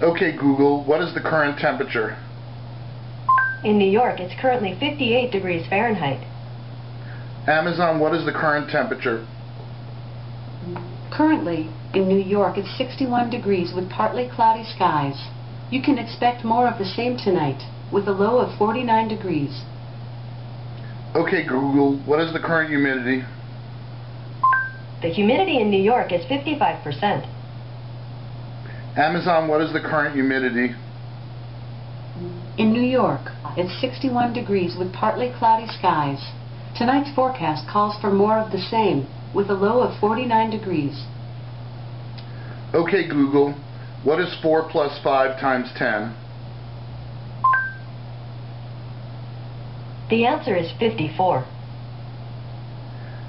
Okay, Google, what is the current temperature? In New York, it's currently 58 degrees Fahrenheit. Amazon, what is the current temperature? Currently, in New York, it's 61 degrees with partly cloudy skies. You can expect more of the same tonight, with a low of 49 degrees. Okay, Google, what is the current humidity? The humidity in New York is 55%. Amazon, what is the current humidity? In New York, it's 61 degrees with partly cloudy skies. Tonight's forecast calls for more of the same, with a low of 49 degrees. Okay, Google, what is 4 plus 5 times 10? The answer is 54.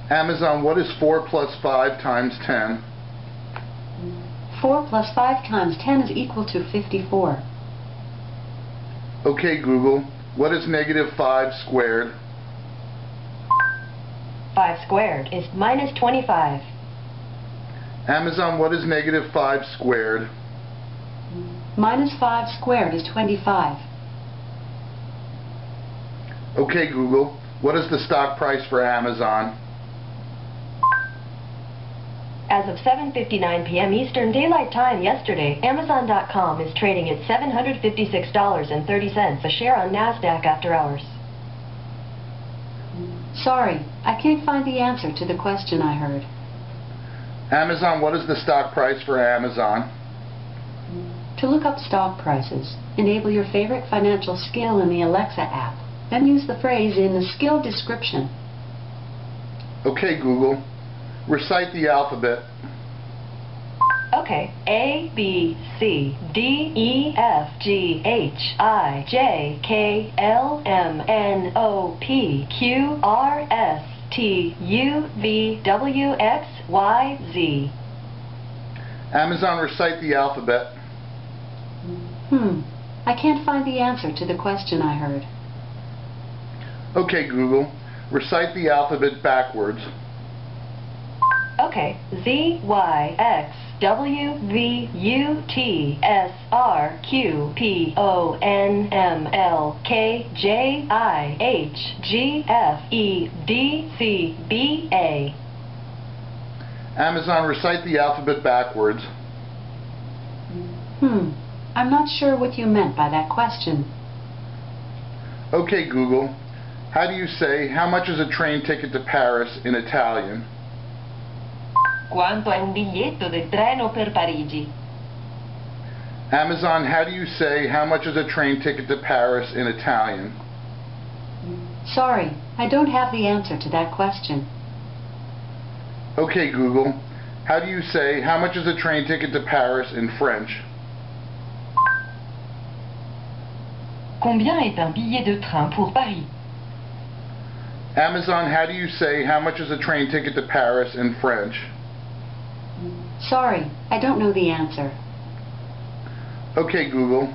Amazon, what is 4 plus 5 times 10? 4 plus 5 times 10 is equal to 54. Okay, Google, what is negative 5 squared? 5 squared is minus 25. Amazon, what is negative 5 squared? Minus 5 squared is 25. Okay, Google, what is the stock price for Amazon? As of 7.59 p.m. Eastern Daylight Time yesterday, Amazon.com is trading at $756.30 a share on NASDAQ after hours. Sorry, I can't find the answer to the question I heard. Amazon, what is the stock price for Amazon? To look up stock prices, enable your favorite financial skill in the Alexa app. Then use the phrase in the skill description. Okay, Google, recite the alphabet. Okay. A, B, C, D, E, F, G, H, I, J, K, L, M, N, O, P, Q, R, S, T, U, V, W, X, Y, Z. Amazon, recite the alphabet. Hmm, I can't find the answer to the question I heard. Okay, Google, recite the alphabet backwards. Okay. Z, Y, X, W, V, U, T, S, R, Q, P, O, N, M, L, K, J, I, H, G, F, E, D, C, B, A. Amazon, recite the alphabet backwards. Hmm, I'm not sure what you meant by that question. Okay, Google, how do you say how much is a train ticket to Paris in Italian? Quanto è un biglietto del treno per Parigi? Amazon, how do you say how much is a train ticket to Paris in Italian? Sorry, I don't have the answer to that question. Okay, Google, how do you say how much is a train ticket to Paris in French? Combien est un billet de train pour Paris? Amazon, how do you say how much is a train ticket to Paris in French? Sorry, I don't know the answer. Okay, Google,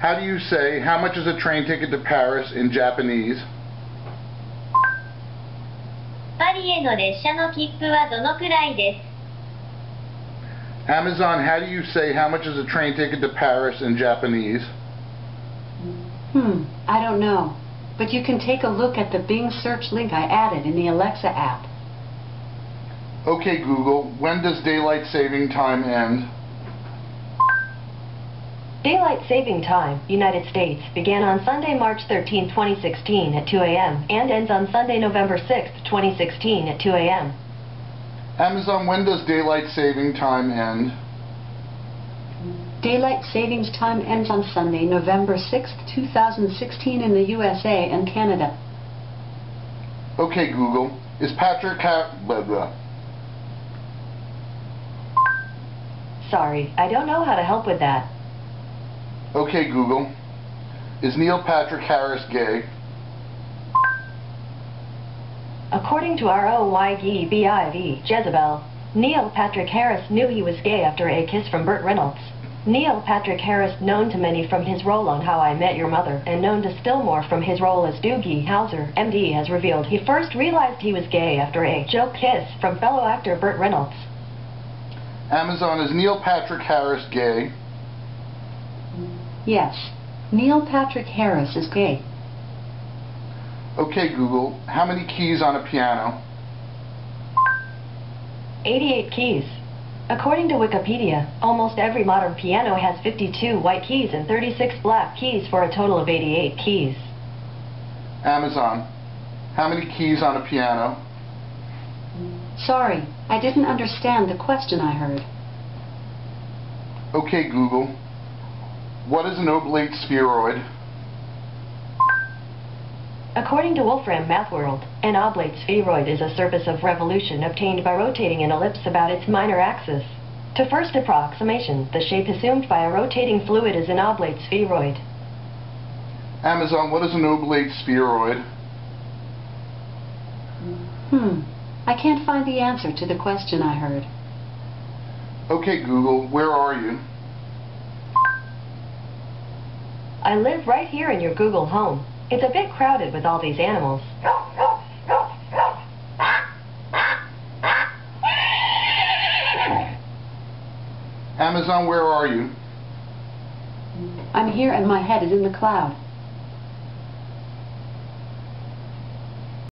how do you say how much is a train ticket to Paris in Japanese? パリへの列車の切符はどのくらいです Amazon, how do you say how much is a train ticket to Paris in Japanese? Hmm, I don't know. But you can take a look at the Bing search link I added in the Alexa app. Okay, Google, when does daylight saving time end? Daylight Saving Time, United States, began on Sunday, March 13, 2016 at 2 a.m. and ends on Sunday, November 6, 2016 at 2 a.m. Amazon, when does daylight saving time end? Daylight savings time ends on Sunday, November 6, 2016 in the USA and Canada. Okay, Google, is Patrick ha- blah, blah. Sorry, I don't know how to help with that. Okay, Google, is Neil Patrick Harris gay? According to ROYGBIV, Jezebel, Neil Patrick Harris knew he was gay after a kiss from Burt Reynolds. Neil Patrick Harris, known to many from his role on How I Met Your Mother, and known to still more from his role as Doogie Howser, MD, has revealed he first realized he was gay after a joke kiss from fellow actor Burt Reynolds. Amazon, is Neil Patrick Harris gay? Yes. Neil Patrick Harris is gay. Okay, Google, how many keys on a piano? 88 keys. According to Wikipedia, almost every modern piano has 52 white keys and 36 black keys for a total of 88 keys. Amazon, how many keys on a piano? Sorry, I didn't understand the question I heard. Okay, Google, what is an oblate spheroid? According to Wolfram Mathworld, an oblate spheroid is a surface of revolution obtained by rotating an ellipse about its minor axis. To first approximation, the shape assumed by a rotating fluid is an oblate spheroid. Amazon, what is an oblate spheroid? Hmm. I can't find the answer to the question I heard. Okay, Google, where are you? I live right here in your Google home. It's a bit crowded with all these animals. Amazon, where are you? I'm here and my head is in the cloud.